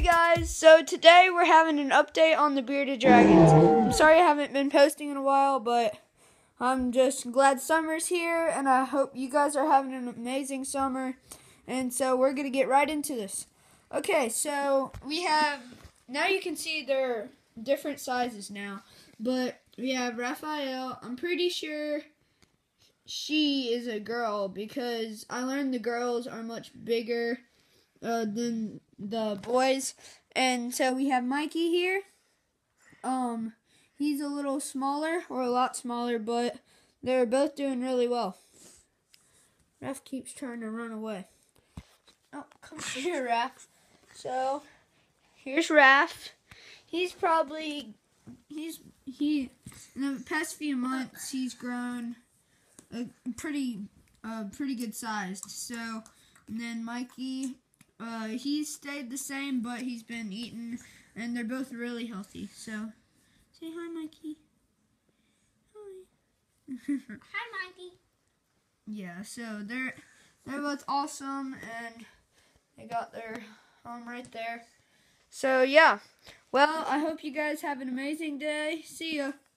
guys, so today we're having an update on the Bearded Dragons. I'm sorry I haven't been posting in a while, but I'm just glad summer's here, and I hope you guys are having an amazing summer. And so we're going to get right into this. Okay, so we have, now you can see they're different sizes now, but we have Raphael. I'm pretty sure she is a girl because I learned the girls are much bigger uh, than the boys. And so we have Mikey here. Um, he's a little smaller, or a lot smaller, but they're both doing really well. Raph keeps trying to run away. Oh, come here, Raph. So, here's Raph. He's probably, he's, he, in the past few months, he's grown a pretty, uh, pretty good sized. So, and then Mikey, uh, he's stayed the same, but he's been eating, and they're both really healthy. So, say hi, Mikey. Hi. Hi, Mikey. yeah, so they're they're both awesome, and they got their home right there. So yeah, well, I hope you guys have an amazing day. See ya.